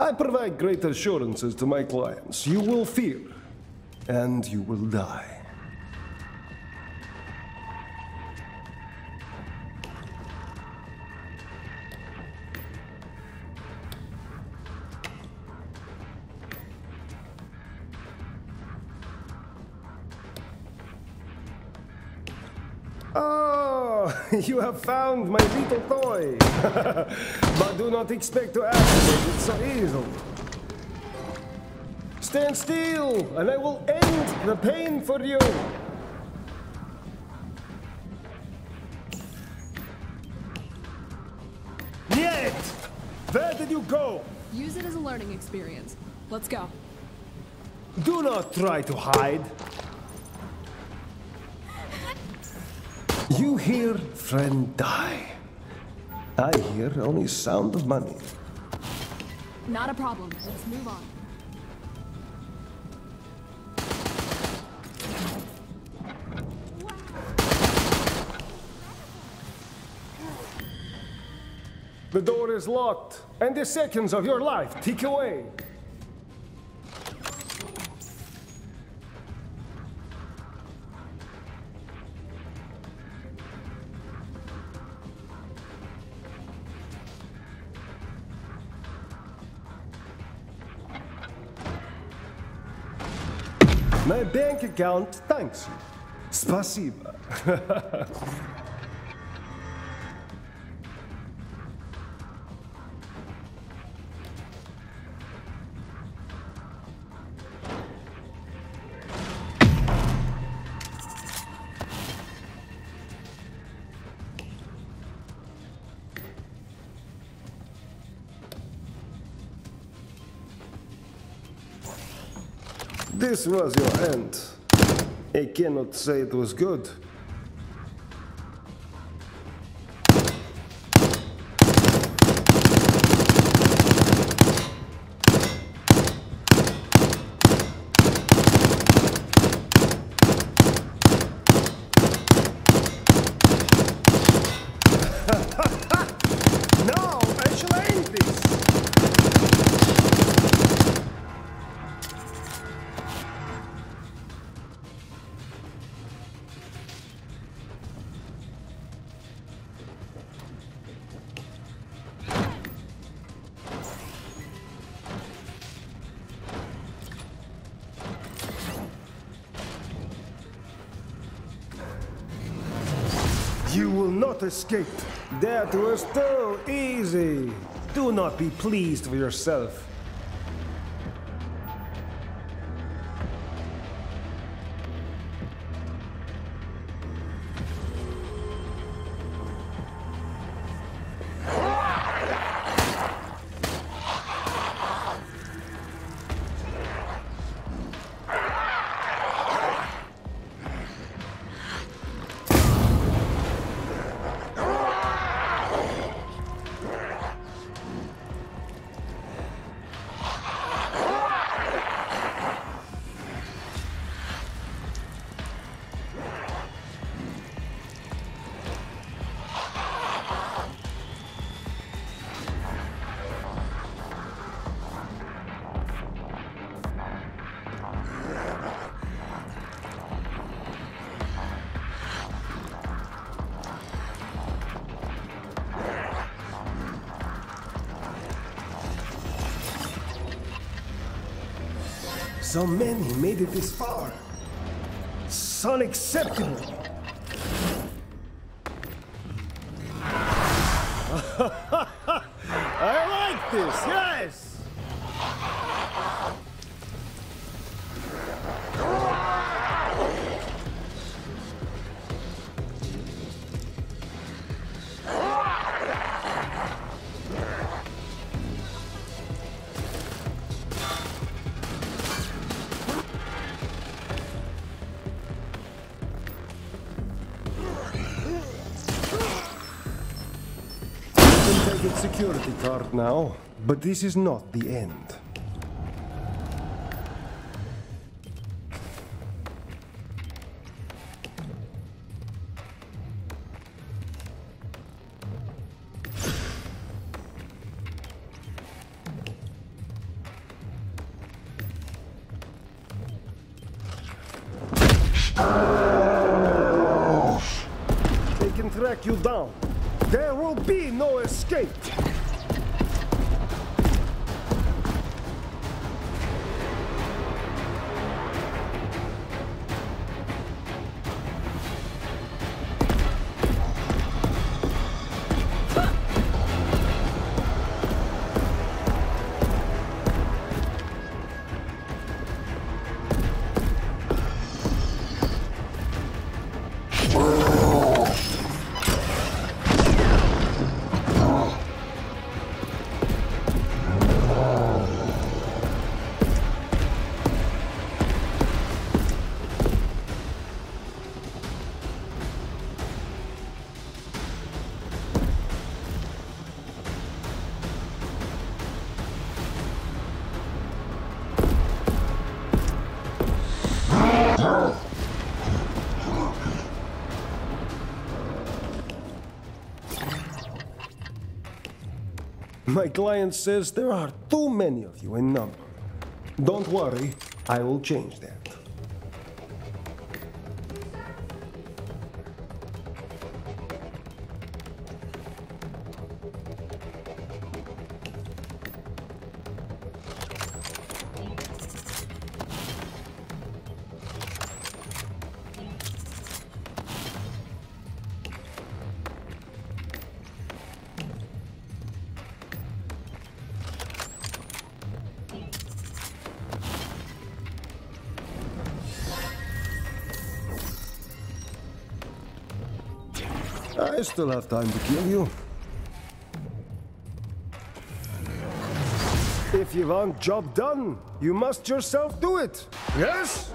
I provide great assurances to my clients. You will fear, and you will die. Oh, you have found my little toy. but do not expect to activate it so easily. Stand still, and I will end the pain for you. Yet! Where did you go? Use it as a learning experience. Let's go. Do not try to hide. You hear friend die. I hear only sound of money. Not a problem. Let's move on. The door is locked, and the seconds of your life tick away. My bank account thanks you. Spasiba. This was your end. I cannot say it was good. You will not escape. That was too easy. Do not be pleased with yourself. So many made it this far. It's unacceptable. I like this, yes! printed security card now, but this is not the end. They can track you down. There will be no escape. My client says there are too many of you in number. Don't worry, I will change that. I still have time to kill you. If you want job done, you must yourself do it. Yes?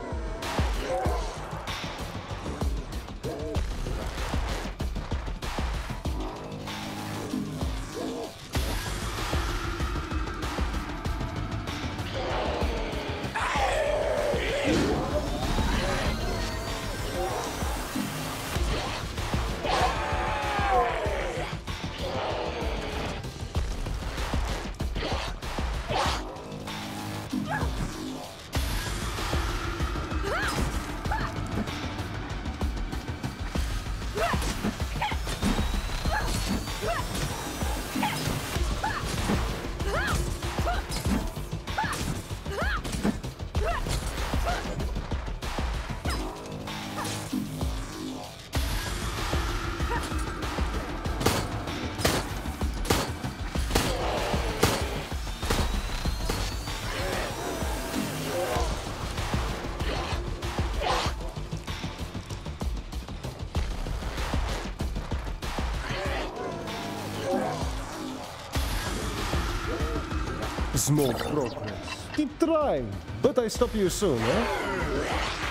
Small progress. Keep trying, but I stop you soon, eh?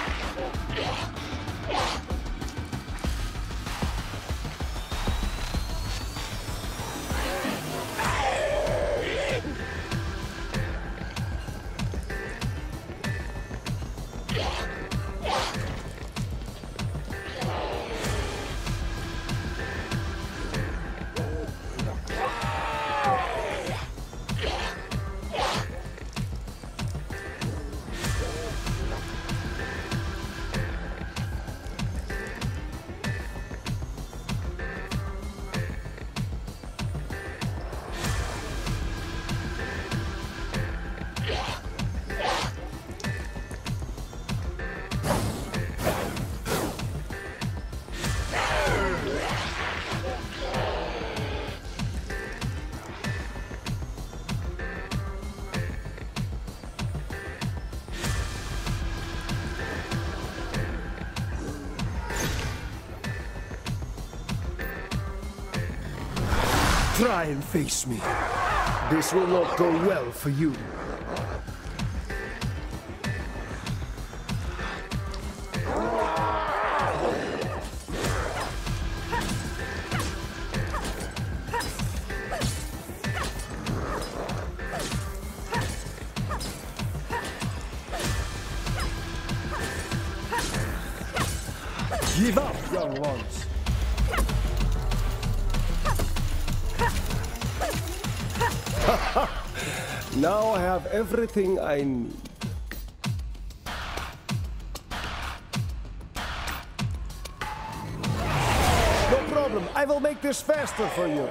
Try and face me. This will not go well for you. Give up, young ones. now I have everything I need. No problem, I will make this faster for you.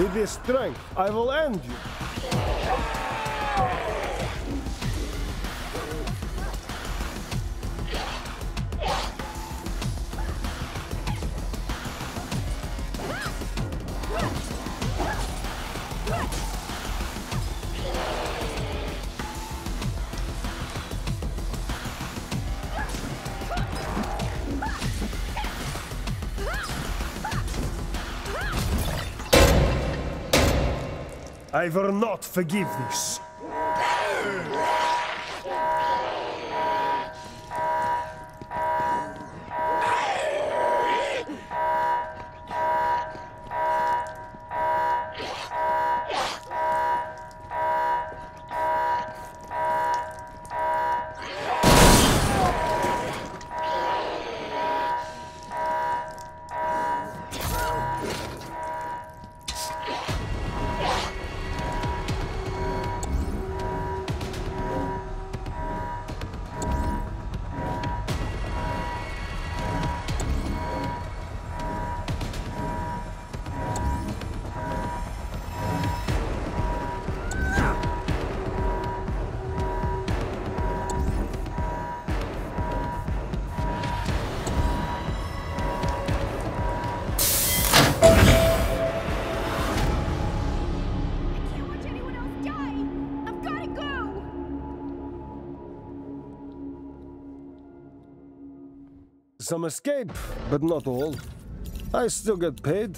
With this strength, I will end you. I will not forgive this. Some escape, but not all. I still get paid.